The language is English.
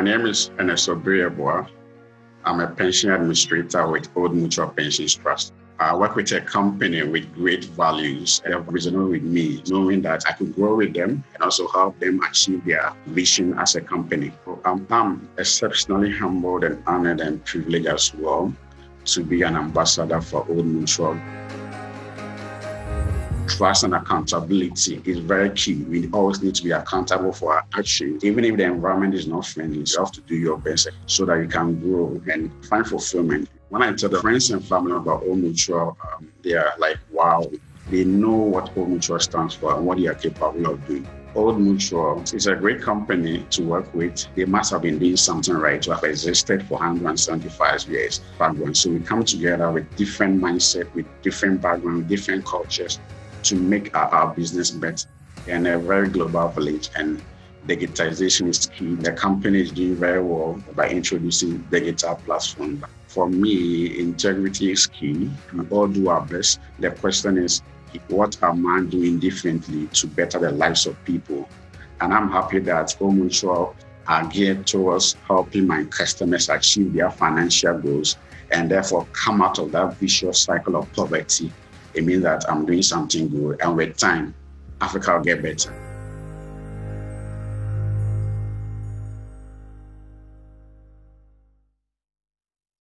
name is Ernest Yeboah. I'm a pension administrator with Old Mutual Pensions Trust. I work with a company with great values and have reasonable with me, knowing that I could grow with them and also help them achieve their vision as a company. I'm, I'm exceptionally humbled and honored and privileged as well to be an ambassador for Old Mutual trust and accountability is very key. We always need to be accountable for our actions. Even if the environment is not friendly, you have to do your best so that you can grow and find fulfillment. When I tell the friends and family about Old Mutual, um, they are like, wow, they know what Old Mutual stands for and what they are capable of doing. Old Mutual is a great company to work with. They must have been doing something right to have existed for 175 years background. So we come together with different mindset, with different background, different cultures to make our, our business better in a very global village. And digitization is key. The company is doing very well by introducing digital platform. For me, integrity is key. We all do our best. The question is, what am I doing differently to better the lives of people? And I'm happy that Old Mutual are geared towards helping my customers achieve their financial goals and therefore come out of that vicious cycle of poverty it means that I'm doing something good. And with time, Africa will get better.